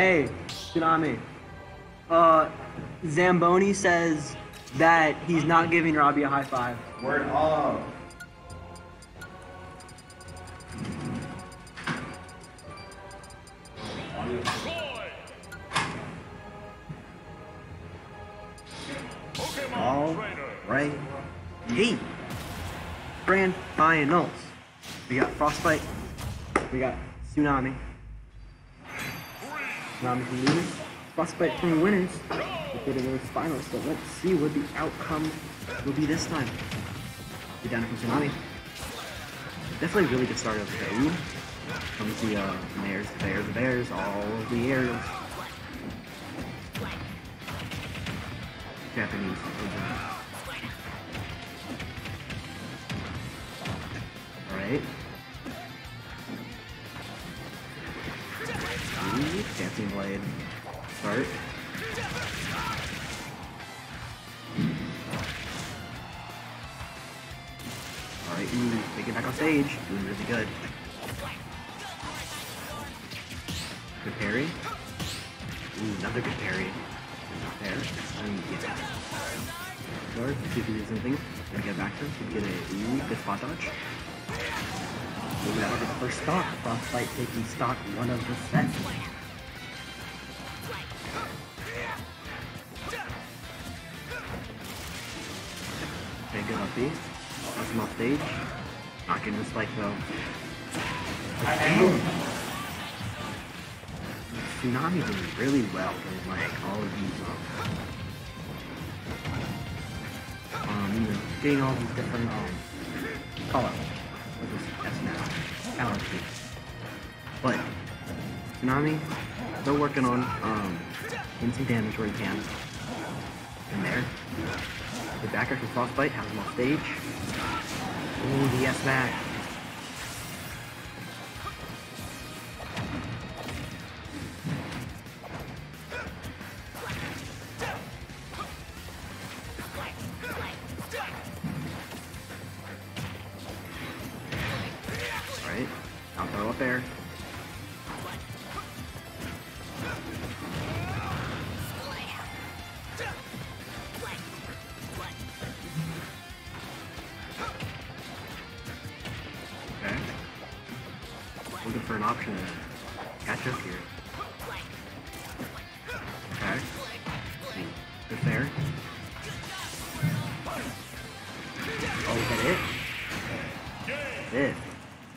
Hey, Tsunami. Uh, Zamboni says that he's not giving Robbie a high five. Word up. All right. Hey, Grand Finals. We got Frostbyte. We got Tsunami. From losers. Frostbyte from winners. To those finals, but let's see what the outcome will be this time. Be down from Tsunami. Definitely a really good start of the. Ooh. Comes the uh, Bears, the Bears, the Bears, all of the aerials. Japanese. Alright. Stage. Doing really good. Good parry. Ooh, another good parry. There. I mean, yeah. Guard, see if he does anything. Gonna get back to him. Get a ooh, good spot dodge. Moving out of the first stock. Frostbyte taking stock one of the sets. Okay, good. That's him off stage. Not getting the spike though. Tsunami doing really well with like all of these um, um you know, getting all these different um call outs. What is that's now? Sheets. But Tsunami, still working on um getting some damage where he can. In there. The backer from Frostbyte has him off stage. Ooh, the S option to catch up here. Okay. See. Good there. Oh, is that it? It.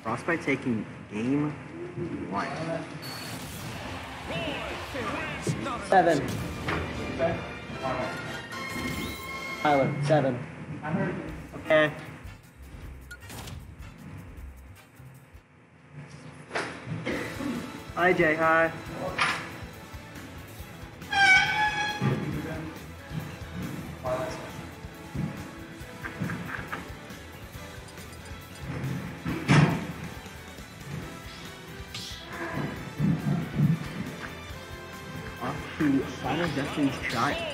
Frostbyte taking game one. Seven. Tyler, seven. Okay. Hi, Jay. Hi. Final Destiny's Trial.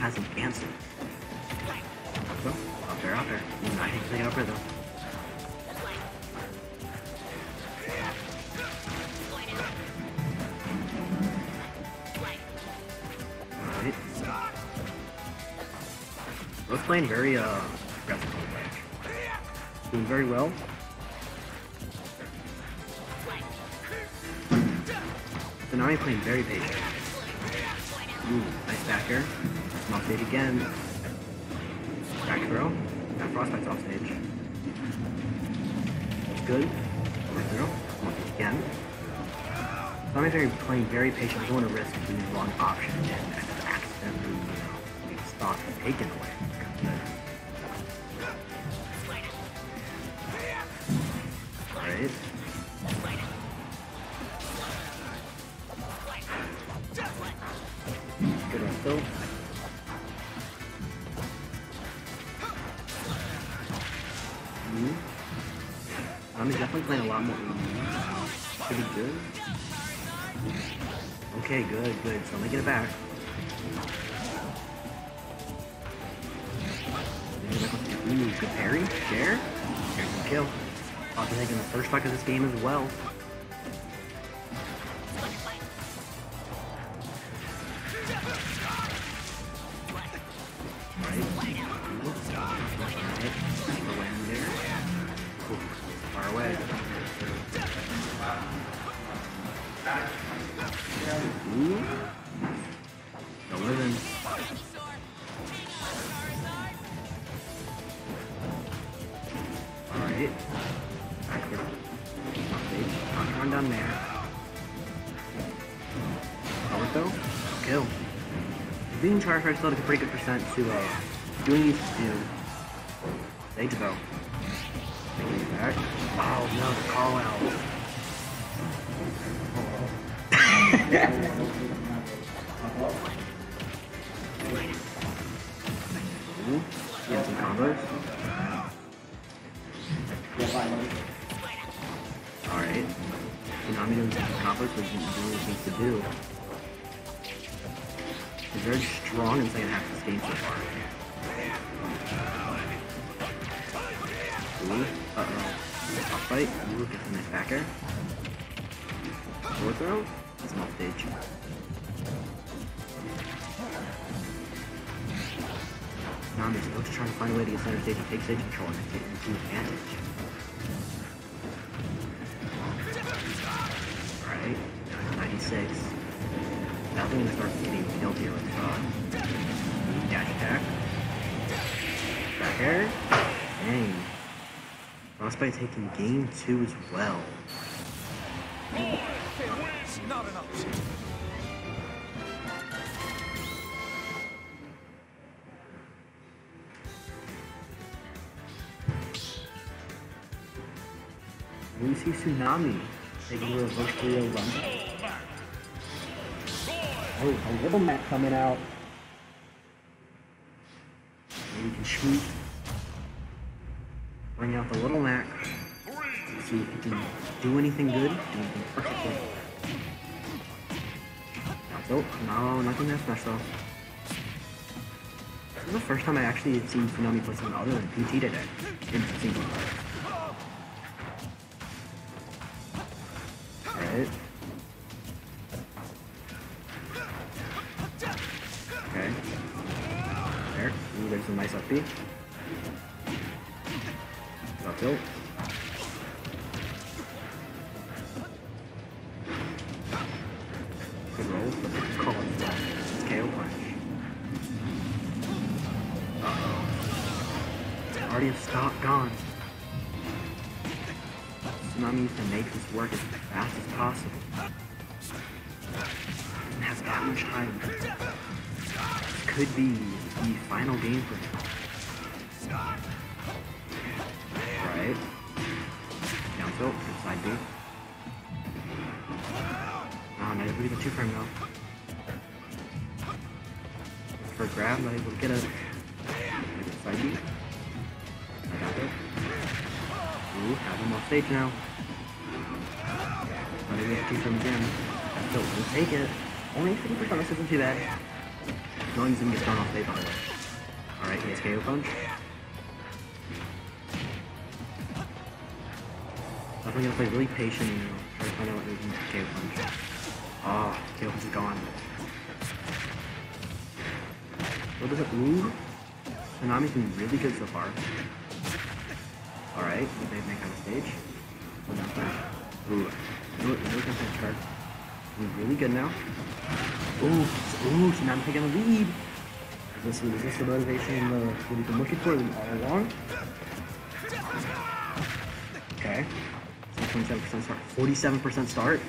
Hasn't answered. So, up there, up there. Ooh, I hate to take it up there though. Alright. Both playing very uh aggressive the. Doing very well. Tsunami playing very patient. Ooh, nice back air. Come off stage again. Back throw. That Frostbyte's off stage. That's good. Back throw. Off stage again. Tsunami very playing very patient. I Don't want to risk the wrong option and kind of accidentally, you know, get stock taken away. Alright. Good one still. I'm definitely playing a lot more. Pretty good. Okay, good, good. So let me get it back. Ooh, good parry. Share. Here's the kill. Also taking the first strike of this game as well. Alright. Backward. Stage. Run down there. Forward though. Kill. Being charged by still a pretty good percent to uh doing these to Stage though. Back. Oh no, the call out. Get some combos. Didn't do to do. He's very strong in second half of this game so far. Ooh, uh-oh. Top fight. Ooh, gets a nice back air. Forward throw. Small stage. Nami's still just trying to find a way to get center stage and take stage control and take some advantage. Definitely gonna start getting killed here with uh, dash attack. Back air. Dang. Lost by taking game two as well. Not an. We see Tsunami taking a reverse 3 run. Oh, a little Mac coming out. Maybe we can shoot. Bring out the little Mac. See if he can do anything good. Do anything perfectly. Nope. No, nothing that special. This is the first time I actually had seen Tsunami play something other than PT today. In single. Alright. There. Ooh, there's a nice up B. Up tilt. Good roll, call it flat. It's KO punch. Uh-oh. Already stopped gone. Tsunami needs to make this work as fast as possible. And has that much time. Could be the final game for him. Right. Down tilt, side B. Oh, not able to get a two frame though. For a grab, not able to get a side B. I got it. Ooh, have him off stage now. Not able to get two frames again. Still will take it. Only 50% this isn't too bad. No gonna get thrown off the way. Alright, has KO punch. Definitely gonna play really patient and try to find out what they can KO punch. Ah, oh, KO punch is gone. What is it? Ooh. Tsunami's been really good so far. Alright, they make on the stage. Ooh. You know what? You know really good now. Ooh, ooh, Tsunami taking the lead. Is this, is this the motivation what you've been looking for all along? Okay. 27% start. 47% start.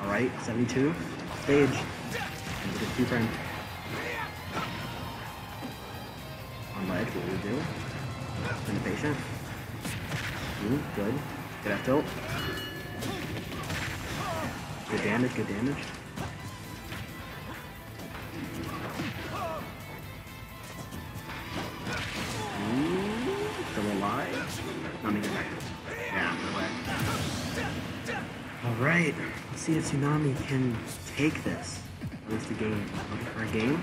Alright, 72. Stage. And get a two frame. On ledge, what will we do? Been patient. Ooh, good. Good F tilt. Good damage, good damage. Ooh, still alive. Not making back. Yeah, way. Alright, let's see if Tsunami can take this. At least a game. A game?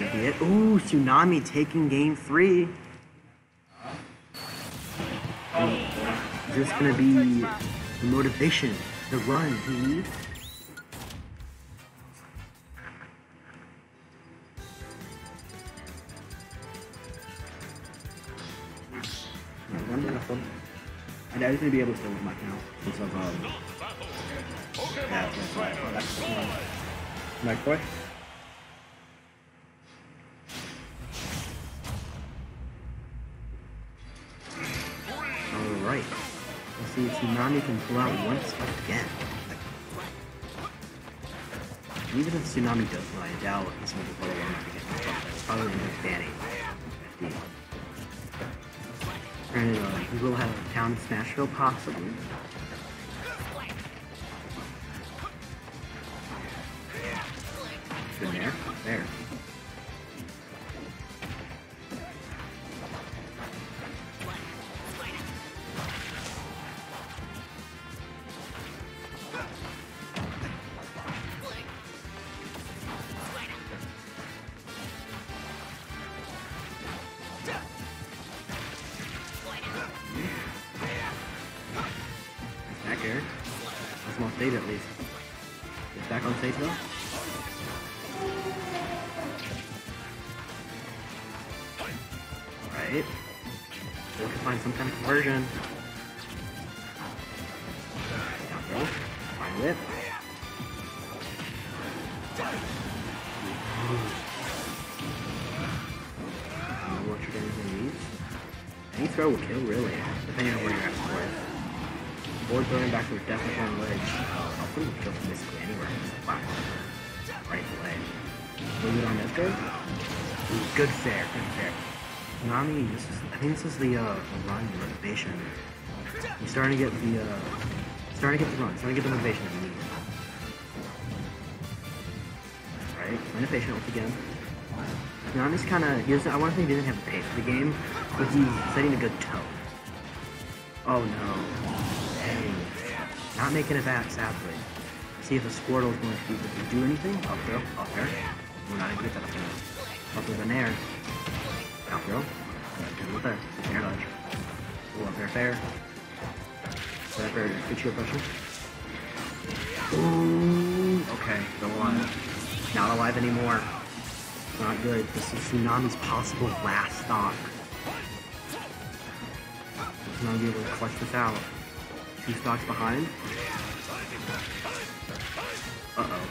Idiot. Ooh, Tsunami taking game three. Is this gonna be the motivation, the run he needs? I doubt he's gonna be able to stay with my count since I've um. Yeah, that's. That's boy. See Tsunami can pull out once again. Even if Tsunami does what I doubt he's going to pull it one again. Probably going to Danny. Granted, uh, he will have a town Smashville possibly. There. There. Stage at least. It's back on stage though. Alright. Still can find some kind of conversion. Down throw. Find whip. What you're gonna need. Any throw will kill really, depending on where you're at for it. Board throwing back with definitely on ledge. I'll put him kill from basically anywhere. Wow. Right away. Move it on Nesco. Ooh, good fair, good fair. Nami, this is, I think this is the, uh, the run motivation. He's starting to get the, uh, starting to get the run, starting to get the motivation that he needs. Right, playing patient once again. Nami's kind of, he doesn't, I to think he doesn't have the pace of the game, but he's setting a good tone. Oh no. Not making it back, sadly. See if the Squirtle is going to be able to do anything. Up throw, up there. We're not to get that up there. Up with an air. Down throw. Good with there. Air dodge. Ooh, up there, fair. Fair, fair. Good shield pressure. Ooh. Okay, still alive. Not alive anymore. Not good. This is Tsunami's possible last stock. He's not be able to clutch this out. Two stocks behind. Uh-oh.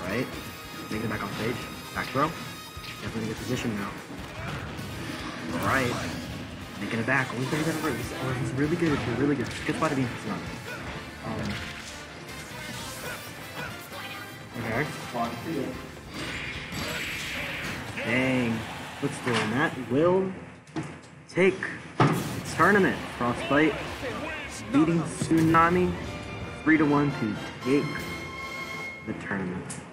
Alright. Make it back on stage. Back throw. Definitely in good position now. Alright. Making it back. Only 30 better race. Oh, he's really good. He's really good. Good spot to be for Tsunami. Um. Okay. Dang. What's doing that? Will take tournament. Frostbyte beating Tsunami 3 to 1 to take the tournament.